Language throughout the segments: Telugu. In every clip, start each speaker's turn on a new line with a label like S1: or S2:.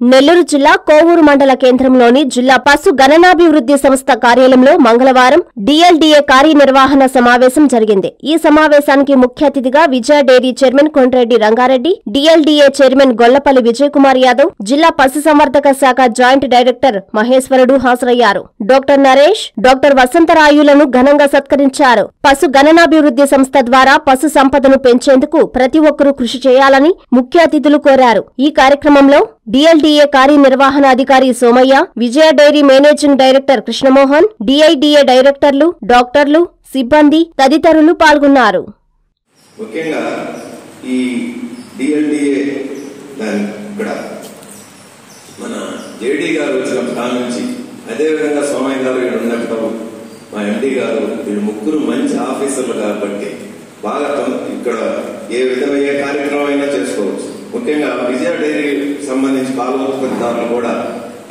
S1: నెల్లూరు జిల్లా కోవూరు మండల కేంద్రంలోని జిల్లా పశు గణనాభివృద్ధి సంస్థ కార్యాలయంలో మంగళవారం డిఎల్డీఏ కార్యనిర్వహణ సమావేశం జరిగింది. ఈ సమావేశానికి ముఖ్య అతిథిగా Vijaya dairy chairman Kondreddy Rangareddy DLDA chairman Gollapalli Vijay Kumar Yadav జిల్లా పశుసంవర్ధక శాఖ జాయింట్ డైరెక్టర్ మహేశ్వరుడు హాజరయ్యారు. డాక్టర్ నరేష్ డాక్టర్ వసంతరాయులను ఘనంగా సత్కరించారు. పశు గణనాభివృద్ధి సంస్థ ద్వారా పశు సంపదను పెంచేందుకు ప్రతి ఒక్కరూ కృషి చేయాలని ముఖ్య అతిథులు కోరారు. ఈ కార్యక్రమంలో డిఎల్డీఏ కార్యనిర్వహణ అధికారి Somaiah Vijaya dairy managing director Krishnamohan DIDA డైరెక్టర్లు డాక్టర్లు సిబ్బంది తదితరులు పాల్గొన్నారు.
S2: ముఖ్యంగా ఈ డిఎల్డిఏ ఇక్కడ మన జేడీ గారు వచ్చిన కాలం నుంచి అదేవిధంగా సోమయ్య గారు ఇక్కడ ఉన్నప్పుడు మా ఎండి గారు వీళ్ళు ముగ్గురు మంచి ఆఫీసర్లు కాబట్టి బాగా ఇక్కడ ఏ విధమైన కార్యక్రమం అయినా చేసుకోవచ్చు. ముఖ్యంగా విజయ డైరీ సంబంధించి పాల ఉత్పత్తిదారులు కూడా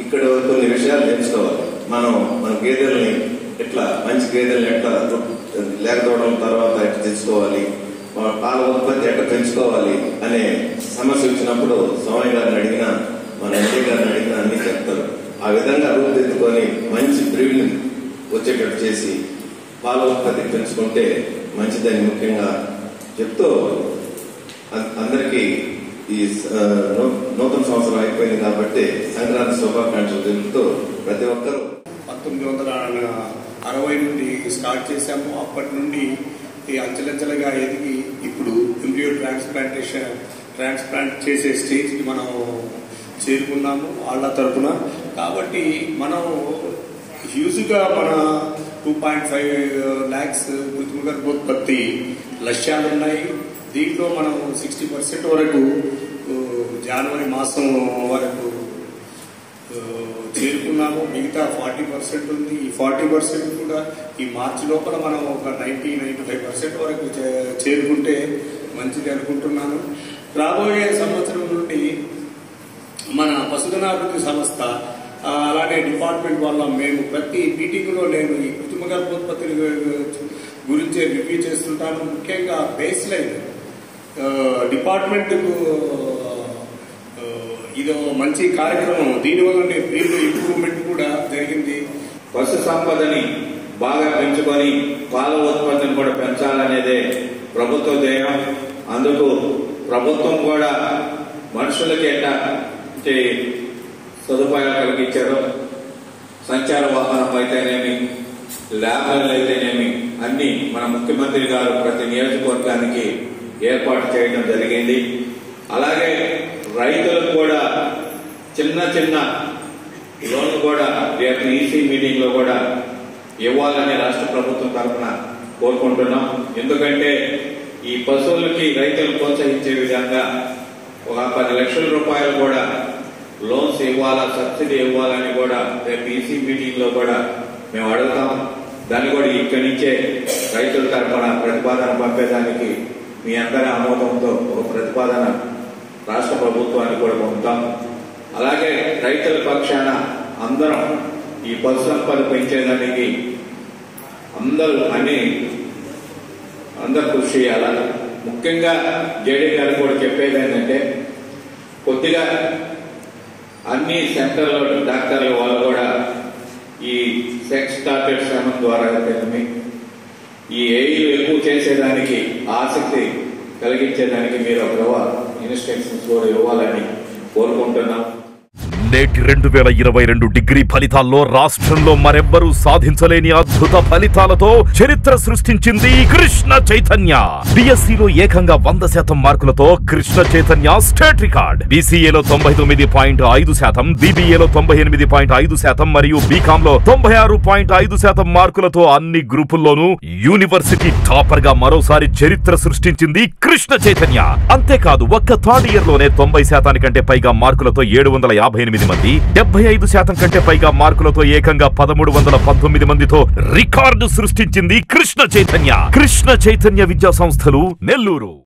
S2: ఇక్కడ కొన్ని విషయాలు తెలుసుకోవాలి. మనం మన గేదెల్ని ఎట్లా మంచి గేదెల్ని ఎట్లా లేకపోవడం తర్వాత ఎట్లా తెలుసుకోవాలి పాల ఉత్పత్తి ఎట్లా పెంచుకోవాలి అనే సమస్య వచ్చినప్పుడు సోమయ్య గారిని అడిగినా మన ఎంపీ గారిని అడిగినా అన్ని చెప్తారు. ఆ విధంగా రూపుదిద్దుకొని మంచి బ్రీడ్ని వచ్చేటట్టు చేసి పాల ఉత్పత్తి పెంచుకుంటే మంచిదని ముఖ్యంగా చెప్తూ ఈ నూ- నూతన సంవత్సరం అయిపోయింది కాబట్టి సంక్రాంతి శుభాకాంక్షలు తెలుపుతూ ప్రతి ఒక్కరూ
S3: పంతొమ్మిది వందల అరవై నుండి స్టార్ట్ చేశాము. అప్పటి నుండి అంచెలంచెలుగా ఎదిగి ఇప్పుడు ఎంబ్రియో ట్రాన్స్ప్లాంటేషన్ ట్రాన్స్ప్లాంట్ చేసే స్టేజ్కి మనం చేరుకున్నాము వాళ్ళ తరఫున కాబట్టి మనం హ్యూజ్గా మన టూ పాయింట్ ఫైవ్ ల్యాక్స్ కృత్రిమ ఉత్పత్తి లక్ష్యాలు ఉన్నాయి దీంట్లో మనం సిక్స్టీ పర్సెంట్ వరకు జనవరి మాసం వరకు చేరుకున్నాము. మిగతా ఫార్టీ పర్సెంట్ ఉంది. ఈ ఫార్టీ పర్సెంట్ కూడా ఈ మార్చి లోపల మనం ఒక నైంటీ నైంటీ ఫైవ్ పర్సెంట్ వరకు చే- చేరుకుంటే మంచిది అనుకుంటున్నాను. రాబోయే సంవత్సరం నుండి మన పశుధనాభివృద్ధి సంస్థ అలాగే డిపార్ట్మెంట్ వల్ల మేము ప్రతి మీటింగ్లో నేను ఈ కృత్రిమ గర్భోత్పత్తి గురించే రివ్యూ చేస్తుంటాను. ముఖ్యంగా బేస్ లైన్ డిపార్ట్మెంట్కు ఇది ఇదో మంచి కార్యక్రమం. దీనివల్లనే ఫీల్డ్ ఇంప్రూవ్మెంట్ కూడా జరిగింది.
S4: పశు సంపదని బాగా పెంచుకొని పాల ఉత్పత్తిని కూడా పెంచాలనేదే ప్రభుత్వ ధ్యేయం. అందుకు ప్రభుత్వం కూడా మనుషులకి ఎట్లాంటి సదుపాయాలు కలిగించారో సంచార వాహనం అయితేనేమి ల్యాబ్లు అయితేనేమి అన్ని మన ముఖ్యమంత్రి గారు ప్రతి నియోజకవర్గానికి ఏర్పాటు చేయడం జరిగింది. అలాగే రైతులకు కూడా చిన్న చిన్న లోన్ కూడా రేపు ఈసీ మీటింగ్లో కూడా ఇవ్వాలని రాష్ట్ర ప్రభుత్వం తరఫున కోరుకుంటున్నాం. ఎందుకంటే ఈ పశువులకి రైతులు ప్రోత్సహించే విధంగా ఒక పది లక్షల రూపాయలు కూడా లోన్స్ ఇవ్వాలా సబ్సిడీ ఇవ్వాలని కూడా రేపు ఈసీ మీటింగ్లో కూడా మేము అడుగుతాం. దాన్ని కూడా ఇక్కడి నుంచే రైతుల తరఫున ప్రతిపాదన పంపేదానికి మీ అందరి ఆమోదంతో ఒక ప్రతిపాదన రాష్ట్ర ప్రభుత్వానికి కూడా పంపుతాం. అలాగే రైతుల పక్షాన అందరం ఈ పశు సంపద పెంచేదానికి అందరూ అని అందరు కృషి చేయాలి? ముఖ్యంగా జేడీ గారు కూడా చెప్పేది ఏంటంటే కొద్దిగా అన్ని సెంటర్లో డాక్టర్లు వాళ్ళు కూడా ఈ సెక్స్ టార్గెట్ శ్రమం ద్వారా అయితేనేమి ఈ ఏఈలు ఎక్కువ చేసేదానికి ఆసక్తి కలిగించేదానికి మీరు ఒక ఇన్స్ట్రక్షన్స్ కూడా ఇవ్వాలని కోరుకుంటున్నాం.
S5: నేటి రెండు వేల ఇరవై రెండు డిగ్రీ ఫలితాల్లో రాష్ట్రంలో మరెవ్వరూ సాధించలేని అద్భుత ఫలితాలతో చరిత్ర సృష్టించింది కృష్ణ చైతన్య. బిఎస్సిలో ఏకంగా వంద శాతం మార్కులతో కృష్ణ చైతన్య స్టేట్ రికార్డ్. బీసీఏలో తొంభై తొమ్మిది పాయింట్ ఐదు శాతం బీబీఏలో తొంభై ఎనిమిది పాయింట్ ఐదు శాతం మరియు బీకామ్లో తొంభై ఆరు పాయింట్ ఐదు శాతం మార్కులతో అన్ని గ్రూపుల్లోనూ యూనివర్సిటీ టాపర్గా మరోసారి చరిత్ర సృష్టించింది కృష్ణ చైతన్య. అంతేకాదు ఒక్క థర్డ్ ఇయర్లోనే తొంభై శాతానికంటే పైగా మార్కులతో ఏడు వందల యాభై ఎనిమిది ఎనిమిది మంది డెబ్బై ఐదు శాతం కంటే పైగా మార్కులతో ఏకంగా పదమూడు వందల పంతొమ్మిది మందితో రికార్డు సృష్టించింది కృష్ణ చైతన్య. కృష్ణ చైతన్య విద్యా సంస్థలు నెల్లూరు.